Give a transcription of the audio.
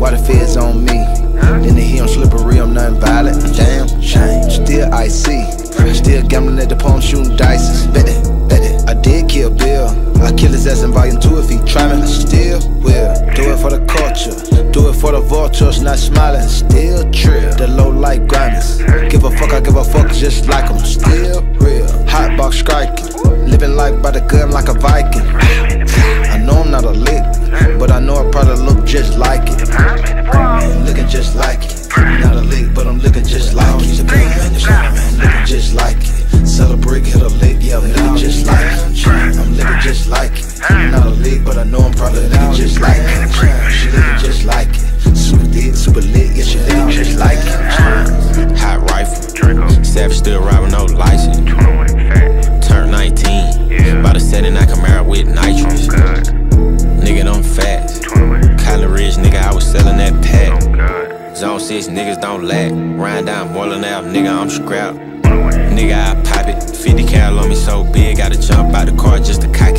Why the feds on me? Then they hear I'm slippery, I'm nothing violent. Damn, shame. Still icy. Still gambling at the palm, shooting dice. Bet it, bet it. I did kill Bill. I kill his ass in volume 2 if he try me. I still will. Do it for the culture. Do it for the vultures, not smiling. Still trip The low light grinders. Give a fuck, I give a fuck just like I'm still real. Hot box striking. Living life by the gun like a Viking. I know I'm not a Savage still with no license. Turn 19. About to set in that Camaro with nitrous. Nigga, I'm fast. Kylie Ridge, nigga, I was selling that pack. Zone 6, niggas don't lack. Ryan down Moreland out, nigga, I'm scrap. Nigga, I pop it. 50 cal on me so big, gotta jump out the car just to cock